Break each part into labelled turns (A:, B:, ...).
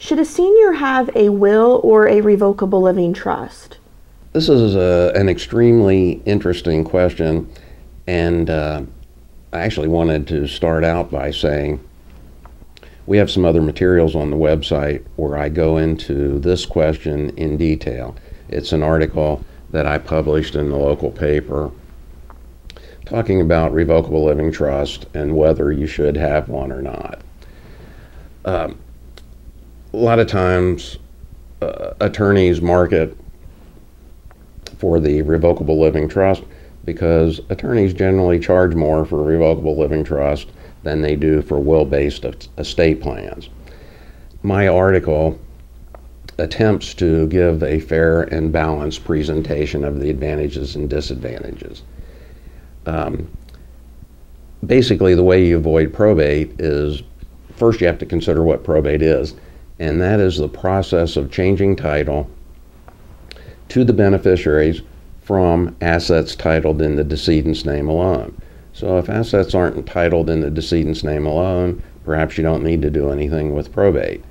A: Should a senior have a will or a revocable living trust?
B: This is a, an extremely interesting question, and uh, I actually wanted to start out by saying we have some other materials on the website where I go into this question in detail. It's an article that I published in the local paper talking about revocable living trust and whether you should have one or not. Um, lot of times, uh, attorneys market for the revocable living trust because attorneys generally charge more for a revocable living trust than they do for will based estate plans. My article attempts to give a fair and balanced presentation of the advantages and disadvantages. Um, basically, the way you avoid probate is first you have to consider what probate is, and that is the process of changing title to the beneficiaries from assets titled in the decedent's name alone. So if assets aren't entitled in the decedent's name alone, perhaps you don't need to do anything with probate.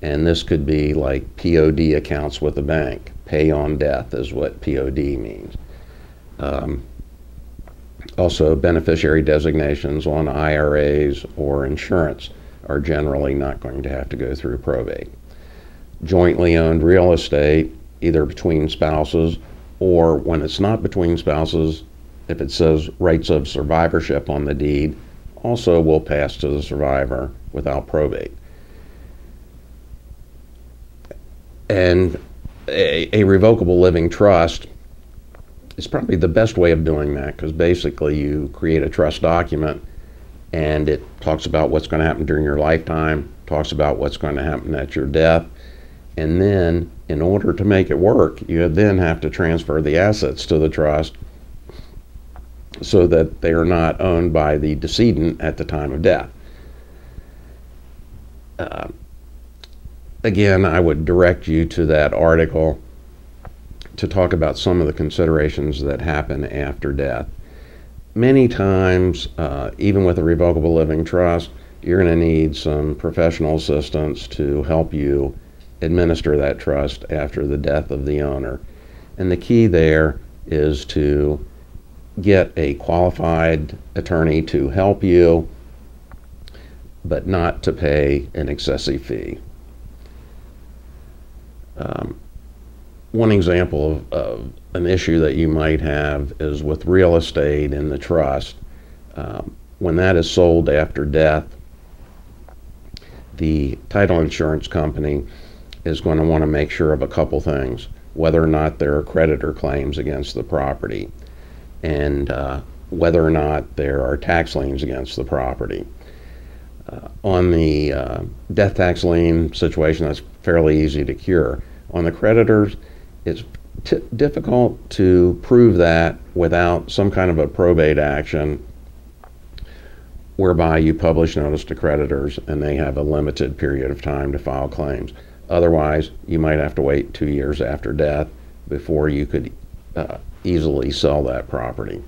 B: And this could be like POD accounts with a bank. Pay on death is what POD means. Um, also, beneficiary designations on IRAs or insurance are generally not going to have to go through probate. Jointly owned real estate, either between spouses or when it's not between spouses, if it says rights of survivorship on the deed, also will pass to the survivor without probate. And a, a revocable living trust is probably the best way of doing that because basically you create a trust document and it talks about what's going to happen during your lifetime, talks about what's going to happen at your death, and then in order to make it work, you then have to transfer the assets to the trust so that they are not owned by the decedent at the time of death. Uh, again, I would direct you to that article to talk about some of the considerations that happen after death. Many times, uh, even with a revocable living trust, you're going to need some professional assistance to help you administer that trust after the death of the owner. And the key there is to get a qualified attorney to help you, but not to pay an excessive fee. Um, one example of, of, an issue that you might have is with real estate in the trust. Um, when that is sold after death, the title insurance company is going to want to make sure of a couple things whether or not there are creditor claims against the property and uh, whether or not there are tax liens against the property. Uh, on the uh, death tax lien situation, that's fairly easy to cure. On the creditors, it's difficult to prove that without some kind of a probate action whereby you publish notice to creditors and they have a limited period of time to file claims. Otherwise, you might have to wait two years after death before you could uh, easily sell that property.